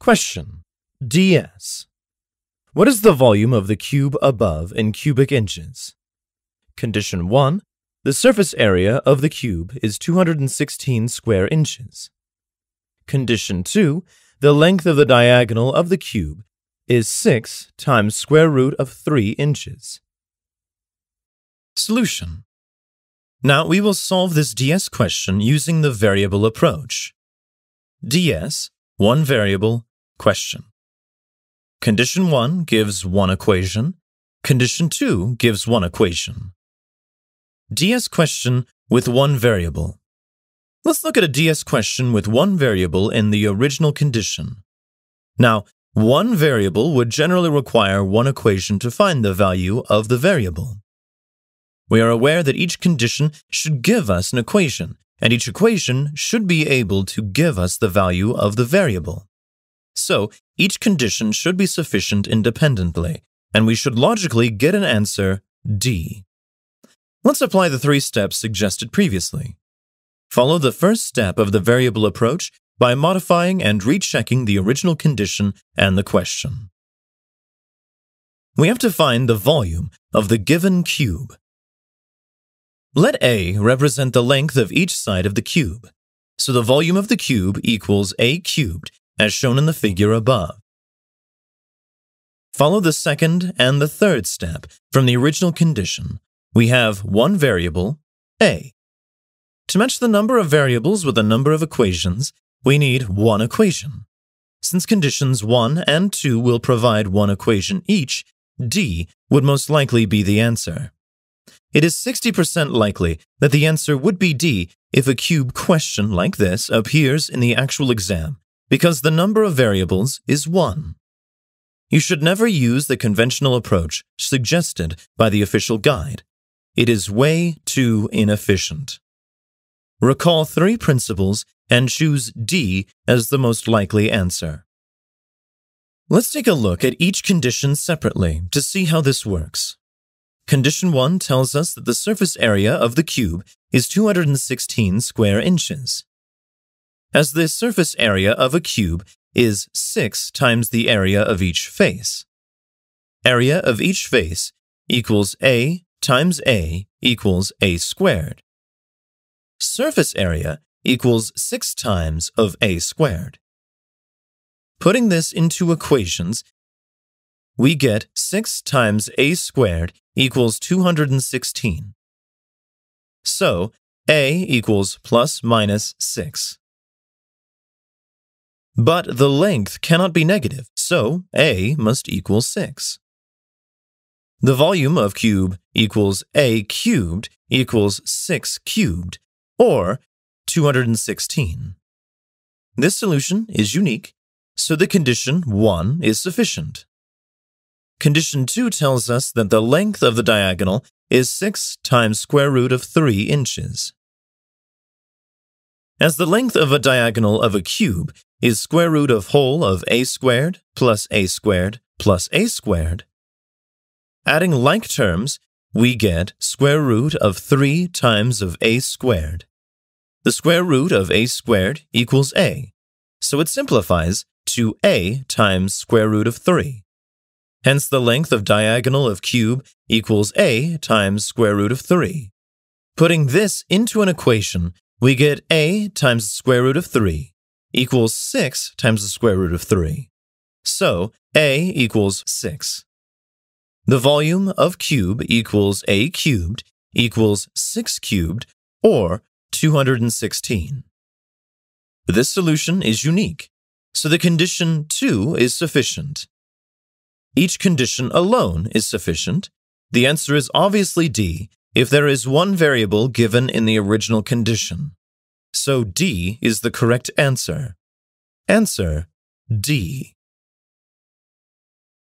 Question. DS. What is the volume of the cube above in cubic inches? Condition 1. The surface area of the cube is 216 square inches. Condition 2. The length of the diagonal of the cube is 6 times square root of 3 inches. Solution. Now we will solve this DS question using the variable approach. DS, one variable, question. Condition 1 gives one equation. Condition 2 gives one equation. DS question with one variable. Let's look at a DS question with one variable in the original condition. Now, one variable would generally require one equation to find the value of the variable. We are aware that each condition should give us an equation, and each equation should be able to give us the value of the variable. So, each condition should be sufficient independently, and we should logically get an answer D. Let's apply the three steps suggested previously. Follow the first step of the variable approach by modifying and rechecking the original condition and the question. We have to find the volume of the given cube. Let A represent the length of each side of the cube, so the volume of the cube equals A cubed, as shown in the figure above. Follow the second and the third step from the original condition. We have one variable, A, to match the number of variables with the number of equations, we need one equation. Since conditions 1 and 2 will provide one equation each, D would most likely be the answer. It is 60% likely that the answer would be D if a cube question like this appears in the actual exam, because the number of variables is 1. You should never use the conventional approach suggested by the official guide. It is way too inefficient. Recall three principles and choose D as the most likely answer. Let's take a look at each condition separately to see how this works. Condition 1 tells us that the surface area of the cube is 216 square inches. As the surface area of a cube is 6 times the area of each face. Area of each face equals A times A equals A squared surface area equals 6 times of a squared. Putting this into equations, we get 6 times a squared equals 216. So, a equals plus minus 6. But the length cannot be negative, so a must equal 6. The volume of cube equals a cubed equals 6 cubed, or 216. This solution is unique, so the condition 1 is sufficient. Condition 2 tells us that the length of the diagonal is 6 times square root of 3 inches. As the length of a diagonal of a cube is square root of whole of a squared plus a squared plus a squared, adding like terms, we get square root of 3 times of a squared. The square root of a squared equals a, so it simplifies to a times square root of 3. Hence the length of diagonal of cube equals a times square root of 3. Putting this into an equation, we get a times square root of 3 equals 6 times the square root of 3. So a equals 6. The volume of cube equals a cubed equals 6 cubed, or 216. This solution is unique, so the condition 2 is sufficient. Each condition alone is sufficient. The answer is obviously D if there is one variable given in the original condition. So D is the correct answer. Answer D.